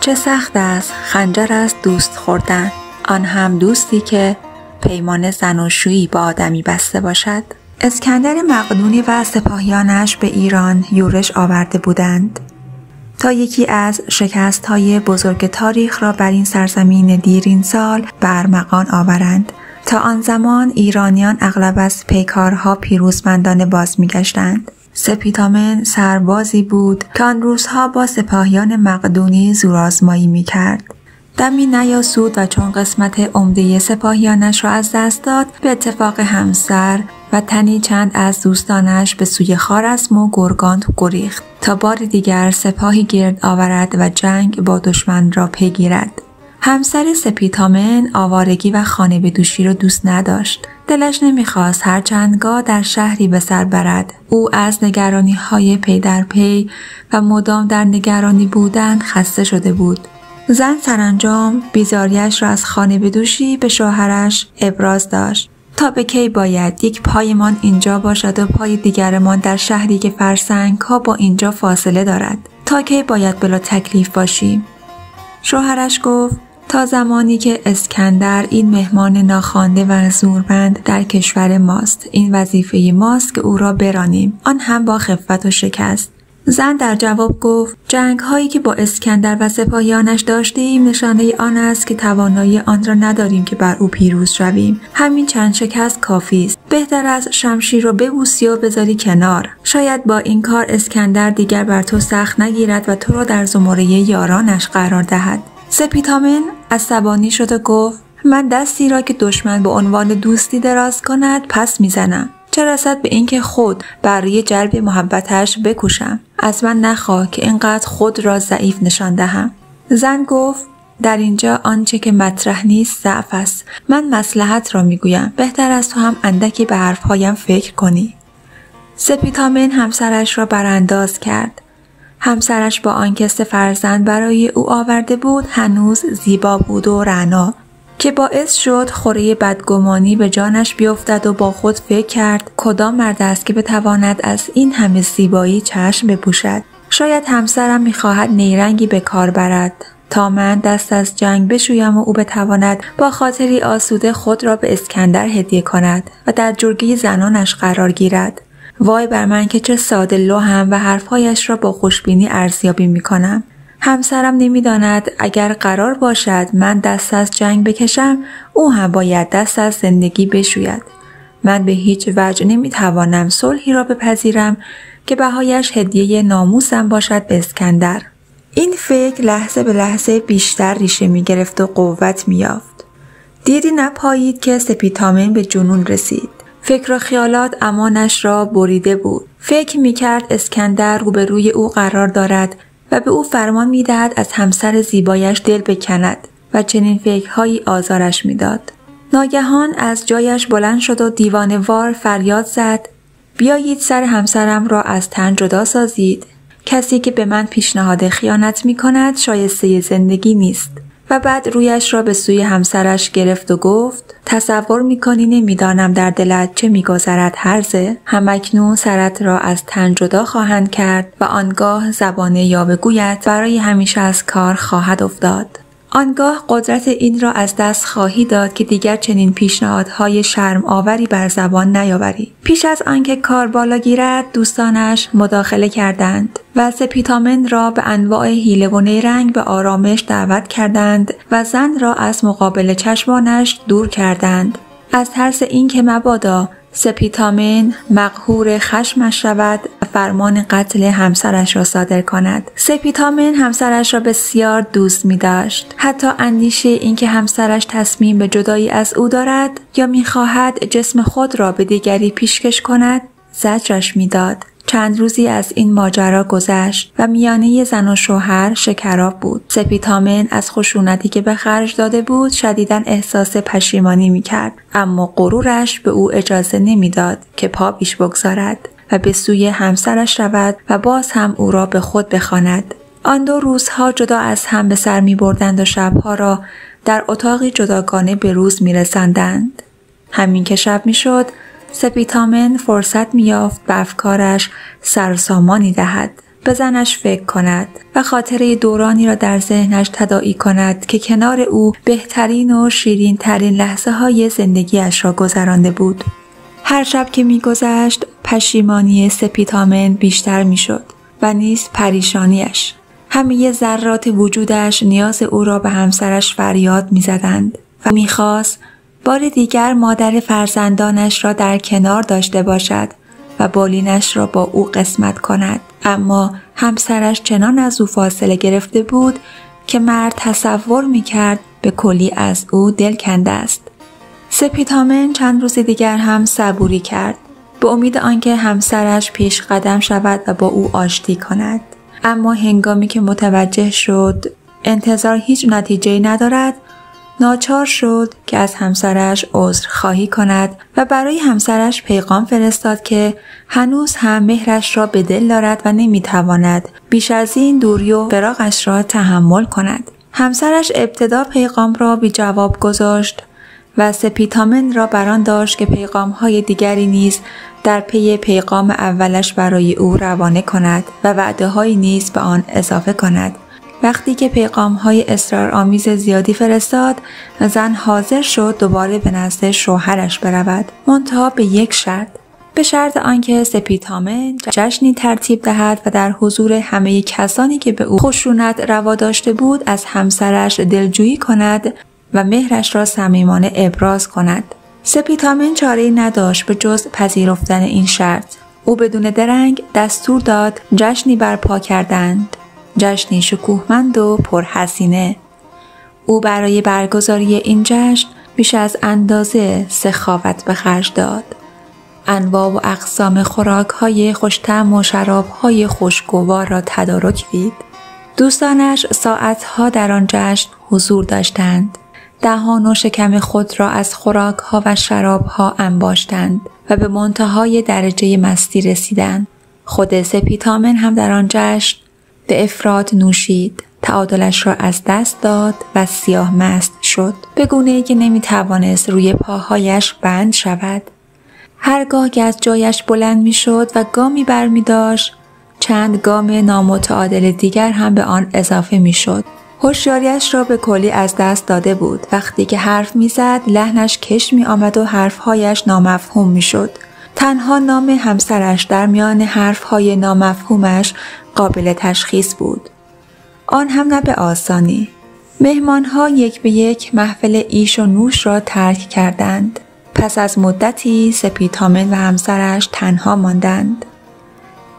چه سخت است خنجر از دوست خوردن. آن هم دوستی که پیمان زناشویی با آدمی بسته باشد. اسکندر مقدونی و سپاهیانش به ایران یورش آورده بودند. تا یکی از شکست های بزرگ تاریخ را بر این سرزمین دیرین سال برمغان آورند. تا آن زمان ایرانیان اغلب از پیکارها پیروزمندانه باز میگشتند سپیتامن سربازی بود که آن روزها با سپاهیان مقدونی زورآزمایی می‌کرد دمی نیاسود و چون قسمت عمده سپاهیانش را از دست داد به اتفاق همسر و تنی چند از دوستانش به سوی خارسم و گرگانت گریخت تا بار دیگر سپاهی گرد آورد و جنگ با دشمن را پیگیرد همسر سپیتامن آوارگی و خانه به دوشی را دوست نداشت. دلش نمی‌خواست هر چندگاه در شهری به سر برد. او از نگرانی های پی در پی و مدام در نگرانی بودن خسته شده بود. زن سرانجام بیزاریش را از خانه به دوشی به شوهرش ابراز داشت. تا به کی باید یک پایمان اینجا باشد و پای دیگرمان در شهری که فرسنگ ها با اینجا فاصله دارد تا کی باید بلا تکلیف باشیم شوهرش گفت تا زمانی که اسکندر این مهمان ناخوانده و زورمند در کشور ماست. این وظیفه ماست که او را برانیم. آن هم با خفت و شکست. زن در جواب گفت جنگ هایی که با اسکندر و سپاهیانش داشته ایم نشانه آن است که توانایی آن را نداریم که بر او پیروز شویم. همین چند شکست کافی است. بهتر از شمشیر را ببوسی و بذاری کنار. شاید با این کار اسکندر دیگر بر تو سخت نگیرد و تو را در زمره یارانش قرار دهد. سپیتامن عصبانی شد و گفت من دستی را که دشمن به عنوان دوستی دراز کند پس می‌زنم. چه رسد به اینکه خود برای جلب محبتش بکوشم. از من نخواه که اینقدر خود را ضعیف نشان دهم. زن گفت در اینجا آنچه که مطرح نیست ضعف است. من مسلحت را می‌گویم. بهتر از تو هم اندکی به حرفهایم فکر کنی. سپیتامن همسرش را برانداز کرد. همسرش با آن کس فرزند برای او آورده بود هنوز زیبا بود و رعنا که باعث شد خوره بدگمانی به جانش بیفتد و با خود فکر کرد کدام مرد است که بتواند از این همه زیبایی چشم بپوشد. شاید همسرم می‌خواهد نیرنگی به کار برد. تا من دست از جنگ بشویم و او بتواند با خاطری آسوده خود را به اسکندر هدیه کند و در جرگه زنانش قرار گیرد. وای بر من که چه ساده لوهم و حرفهایش را با خوشبینی ارزیابی می کنم. همسرم نمی‌داند اگر قرار باشد من دست از جنگ بکشم او هم باید دست از زندگی بشوید. من به هیچ وجه نمی توانم صلحی را بپذیرم که بهایش هدیه ناموسم باشد به اسکندر. این فکر لحظه به لحظه بیشتر ریشه می گرفت و قوت می یافت. دیری نپایید که سپیتامن به جنون رسید. فکر و خیالات امانش را بریده بود. فکر می کرد اسکندر روبروی او قرار دارد و به او فرمان می دهد از همسر زیبایش دل بکند و چنین فکرهایی آزارش می‌داد. ناگهان از جایش بلند شد و دیوانوار فریاد زد بیایید سر همسرم را از تن جدا سازید کسی که به من پیشنهاد خیانت می کند شایسته زندگی نیست و بعد رویش را به سوی همسرش گرفت و گفت تصور می‌کنی نمی‌دانم در دلت چه میگذرد هرزه؟ همکنون سرت را از تن جدا خواهند کرد و آنگاه زبان یاوهگویت برای همیشه از کار خواهد افتاد. آنگاه قدرت این را از دست خواهی داد که دیگر چنین پیشنهادهای شرم آوری بر زبان نیاوری. پیش از آنکه کار بالا گیرد دوستانش مداخله کردند و سپیتامن را به انواع حیله و نیرنگ به آرامش دعوت کردند و زن را از مقابل چشمانش دور کردند. از ترس اینکه مبادا سپیتامن مقهور خشمش شود فرمان قتل همسرش را صادر کند. سپیتامن همسرش را بسیار دوست می داشت حتی اندیشه اینکه همسرش تصمیم به جدایی از او دارد یا می‌خواهد جسم خود را به دیگری پیشکش کند زجرش می‌داد. چند روزی از این ماجرا گذشت و میانه زن و شوهر شکراب بود. سپیتامن از خشونتی که به خرج داده بود شدیدا احساس پشیمانی می‌کرد. اما غرورش به او اجازه نمی‌داد که پا پیش بگذارد. و به سوی همسرش رود و باز هم او را به خود بخواند. آن دو روزها جدا از هم به سر می بردند و شبها را در اتاقی جداگانه به روز می رسندند. همین که شب می شد سپیتامن فرصت میافت به افکارش سرسامانی دهد به زنش فکر کند و خاطره دورانی را در ذهنش تداعی کند که کنار او بهترین و شیرین ترین لحظه های زندگیش را گذرانده بود. هر شب که میگذشت پشیمانی سپیتامن بیشتر می‌شد و نیز پریشانیش. همه ذرات وجودش نیاز او را به همسرش فریاد می‌زدند و می‌خواست بار دیگر مادر فرزندانش را در کنار داشته باشد و بالینش را با او قسمت کند اما همسرش چنان از او فاصله گرفته بود که مرد تصور می کرد به کلی از او دل کنده است سپیتامن چند روز دیگر هم صبوری کرد به امید آنکه همسرش پیش قدم شود و با او آشتی کند اما هنگامی که متوجه شد انتظار هیچ نتیجه ندارد ناچار شد که از همسرش عذر خواهی کند و برای همسرش پیغام فرستاد که هنوز هم مهرش را به دل دارد و نمی‌تواند بیش از این دوری و فراغش را تحمل کند. همسرش ابتدا پیغام را بی جواب گذاشت و سپیتامن را بران داشت که پیغام های دیگری نیز در پی پیغام اولش برای او روانه کند و وعده های نیز به آن اضافه کند. وقتی که پیغام های اصرار آمیز زیادی فرستاد زن حاضر شد دوباره به نزد شوهرش برود. منتها به یک شرط. به شرط آنکه سپیتامن جشنی ترتیب دهد و در حضور همه کسانی که به او خشونت روا داشته بود از همسرش دلجویی کند و مهرش را صمیمانه ابراز کند. سپیتامن چاره نداشت به جز پذیرفتن این شرط. او بدون درنگ دستور داد جشنی برپا کردند. جشنی شکوهمند و پرحسینه او برای برگزاری این جشن بیش از اندازه سخاوت به خرج داد. انواع و اقسام خوراک های خوشتم و شراب های خوشگوار را تدارک دید. دوستانش ساعتها در آن جشن حضور داشتند. دهان و شکم خود را از خوراک ها و شراب ها انباشتند و به منتهای درجه مستی رسیدند. خود سپیتامن هم در آن جشن به افراد نوشید. تعادلش را از دست داد و سیاه مست شد. به گونه که نمی توانست روی پاهایش بند شود. هرگاه که از جایش بلند می شد و گامی بر می داشت چند گام نامتعادل دیگر هم به آن اضافه می شد. هوشیاریش را به کلی از دست داده بود وقتی که حرف می‌زد لحنش کش می آمد و حرفهایش نامفهوم می شد. تنها نام همسرش در میان حرفهای نامفهومش قابل تشخیص بود. آن هم نه به آسانی. مهمانها یک به یک محفل ایش و نوش را ترک کردند. پس از مدتی سپیتامن و همسرش تنها ماندند.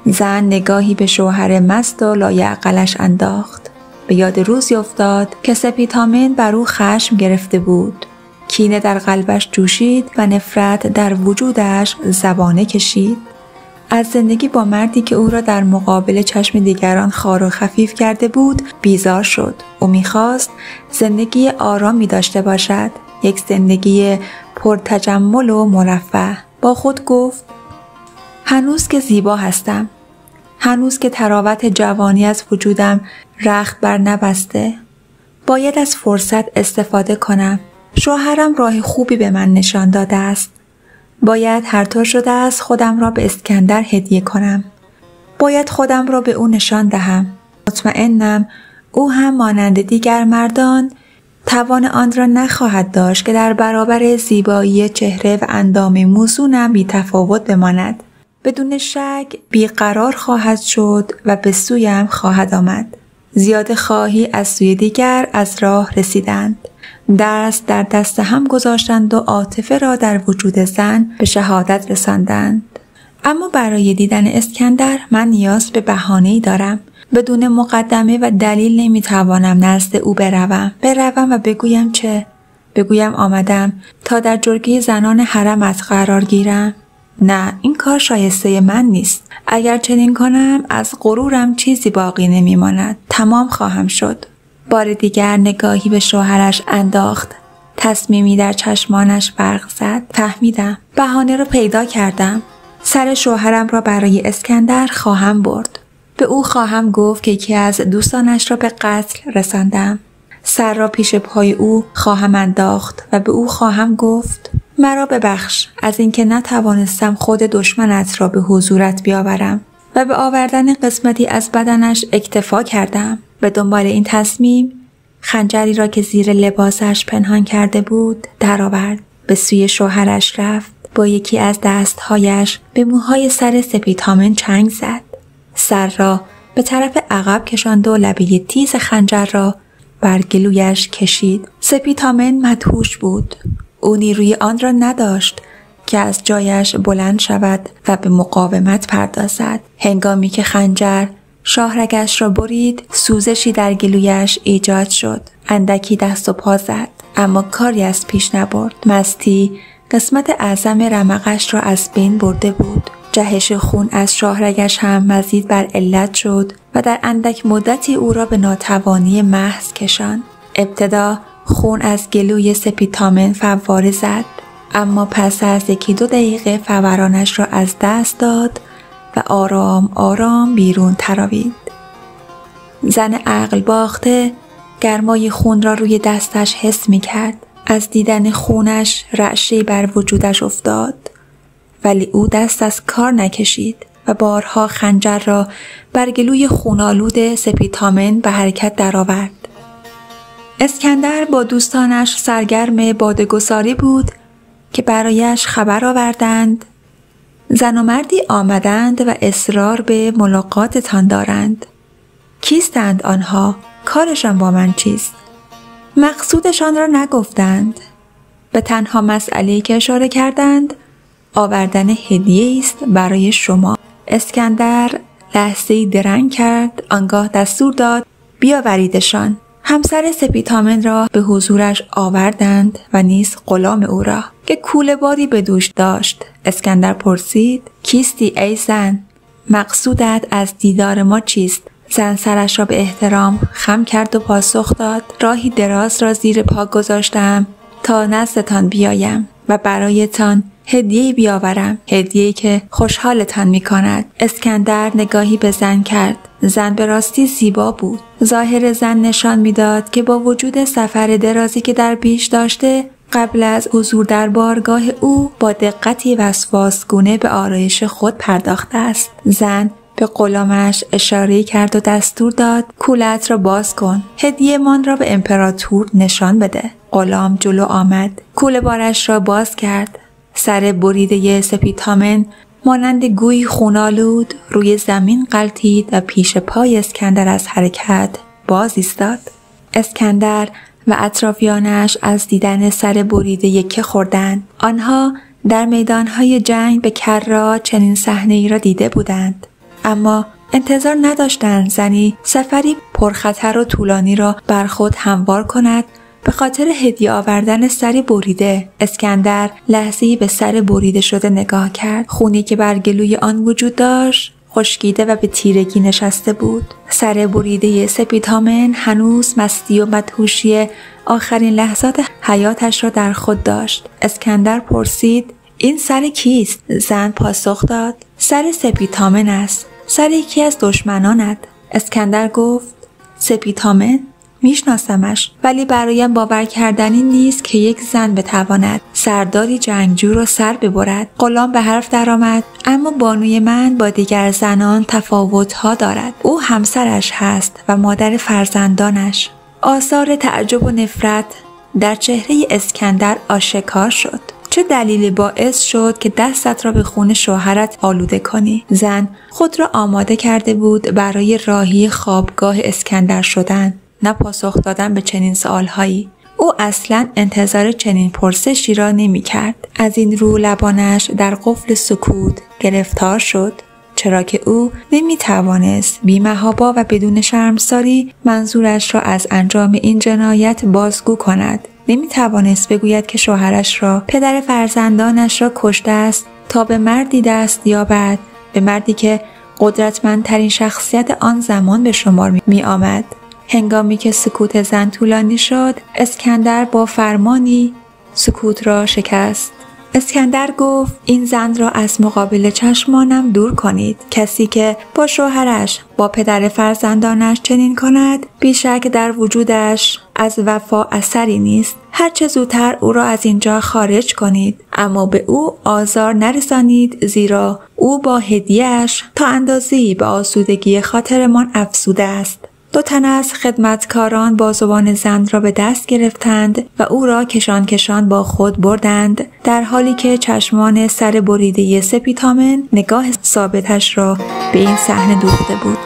زن نگاهی به شوهر مست و لایعقلش انداخت. به یاد روزی افتاد که سپیتامن بر او خشم گرفته بود. کینه در قلبش جوشید و نفرت در وجودش زبانه کشید. از زندگی با مردی که او را در مقابل چشم دیگران خار و خفیف کرده بود بیزار شد او می‌خواست زندگی آرامی داشته باشد یک زندگی پرتجمل و مرفه با خود گفت هنوز که زیبا هستم هنوز که تراوت جوانی از وجودم رخت بر نبسته باید از فرصت استفاده کنم شوهرم راه خوبی به من نشان داده است باید هر طور شده است خودم را به اسکندر هدیه کنم. باید خودم را به او نشان دهم. مطمئنم او هم مانند دیگر مردان توان آن را نخواهد داشت که در برابر زیبایی چهره و اندام موزونم بی تفاوت بماند. بدون شک بیقرار خواهد شد و به سویم خواهد آمد. زیاد خواهی از سوی دیگر از راه رسیدند. دست در دست هم گذاشتند و عاطفه را در وجود زن به شهادت رساندند. اما برای دیدن اسکندر من نیاز به بهانه‌ای دارم. بدون مقدمه و دلیل نمی‌توانم نزد او بروم. بروم و بگویم چه؟ بگویم آمدم تا در جرگه زنان حرمت قرار گیرم. نه این کار شایسته من نیست. اگر چنین کنم از غرورم چیزی باقی نمیماند. تمام خواهم شد. بار دیگر نگاهی به شوهرش انداخت. تصمیمی در چشمانش برق زد. فهمیدم. بهانه رو پیدا کردم. سر شوهرم را برای اسکندر خواهم برد. به او خواهم گفت که یکی از دوستانش را به قتل رساندم. سر را پیش پای او خواهم انداخت و به او خواهم گفت مرا ببخش. از اینکه نتوانستم خود دشمنت را به حضورت بیاورم و به آوردن قسمتی از بدنش اکتفا کردم به دنبال این تصمیم خنجری را که زیر لباسش پنهان کرده بود درآورد. به سوی شوهرش رفت. با یکی از دستهایش به موهای سر سپیتامن چنگ زد. سر را به طرف عقب کشاند و لبه تیز خنجر را بر گلویش کشید. سپیتامن مدهوش بود. او نیروی آن را نداشت که از جایش بلند شود و به مقاومت پردازد. هنگامی که خنجر شاهرگش را برید سوزشی در گلویش ایجاد شد. اندکی دست و پا زد اما کاری از پیش نبرد. مستی قسمت اعظم رمقش را از بین برده بود. جهش خون از شاهرگش هم مزید بر علت شد و در اندک مدتی او را به ناتوانی محض کشان ابتدا خون از گلوی سپیتامن فواره زد. اما پس از یکی دو دقیقه فورانش را از دست داد و آرام آرام بیرون تراوید. زن عقل باخته گرمای خون را روی دستش حس می کرد. از دیدن خونش رعشی بر وجودش افتاد. ولی او دست از کار نکشید و بارها خنجر را بر گلوی خونالود سپیتامن به حرکت درآورد. اسکندر با دوستانش سرگرم بادگساری بود که برایش خبر آوردند زن و مردی آمدند و اصرار به ملاقاتتان دارند. کیستند آنها؟ کارشان با من چیست؟ مقصودشان را نگفتند. به تنها مسئله که اشاره کردند آوردن هدیه است برای شما اسکندر لحظه درنگ کرد آنگاه دستور داد بیاوریدشان همسر سپیتامن را به حضورش آوردند و نیز غلام او را که کوله باری به دوش داشت. اسکندر پرسید کیستی ای زن؟ مقصودت از دیدار ما چیست؟ زن سرش را به احترام خم کرد و پاسخ داد راهی دراز را زیر پا گذاشتم تا نزدتان بیایم و برایتان هدیه بیاورم هدیه که خوشحالتان می کند اسکندر نگاهی به زن کرد. زن به راستی زیبا بود. ظاهر زن نشان می‌داد که با وجود سفر درازی که در پیش داشته قبل از حضور در بارگاه او با دقتی وسواسگونه به آرایش خود پرداخته است. زن به غلامش اشاره کرد و دستور داد کولت را باز کن هدیه من را به امپراتور نشان بده. غلام جلو آمد کوله بارش را باز کرد. سر بریده سپیتامن مانند گوی خونالود روی زمین قلتید و پیش پای اسکندر از حرکت باز ایستاد. اسکندر و اطرافیانش از دیدن سر بریده یکه خوردند آنها در میدانهای جنگ به کرا چنین صحنه ای را دیده بودند. اما انتظار نداشتند زنی سفری پرخطر و طولانی را بر خود هموار کند به خاطر هدیه آوردن سر بریده اسکندر لحظه‌ای به سر بریده شده نگاه کرد. خونی که بر گلوی آن وجود داشت خشکیده و به تیرگی نشسته بود. سر بریده سپیتامن هنوز مستی و مدهوشی آخرین لحظات حیاتش را در خود داشت. اسکندر پرسید این سر کیست؟ زن پاسخ داد سر سپیتامن است سر یکی از دشمنانت. اسکندر گفت سپیتامن میشناسمش ولی برایم باور کردنی نیست که یک زن بتواند سرداری جنگجو را سر ببرد. غلام به حرف درآمد اما بانوی من با دیگر زنان تفاوتها دارد. او همسرش هست و مادر فرزندانش. آثار تعجب و نفرت در چهره اسکندر آشکار شد. چه دلیلی باعث شد که دستت را به خون شوهرت آلوده کنی؟ زن خود را آماده کرده بود برای راهی خوابگاه اسکندر شدن. نه پاسخ دادن به چنین سوالهایی او اصلا انتظار چنین پرسشی را نمی کرد. از این رو لبانش در قفل سکوت گرفتار شد چرا که او نمی توانست بیمهابا و بدون شرمساری منظورش را از انجام این جنایت بازگو کند نمی توانست بگوید که شوهرش را پدر فرزندانش را کشته است تا به مردی دست یابد به مردی که قدرتمندترین شخصیت آن زمان به شمار می آمد. هنگامی که سکوت زن طولانی شد اسکندر با فرمانی سکوت را شکست. اسکندر گفت این زن را از مقابل چشمانم دور کنید. کسی که با شوهرش با پدر فرزندانش چنین کند بیشک در وجودش از وفا اثری نیست. هرچه زودتر او را از اینجا خارج کنید. اما به او آزار نرسانید زیرا او با هدیهش تا اندازی به آسودگی خاطرمان افسوده است. دو تن از خدمتکاران بازوان زن را به دست گرفتند و او را کشان کشان با خود بردند در حالی که چشمان سر بریده سپیتامن نگاه ثابتش را به این صحنه دوخته بود.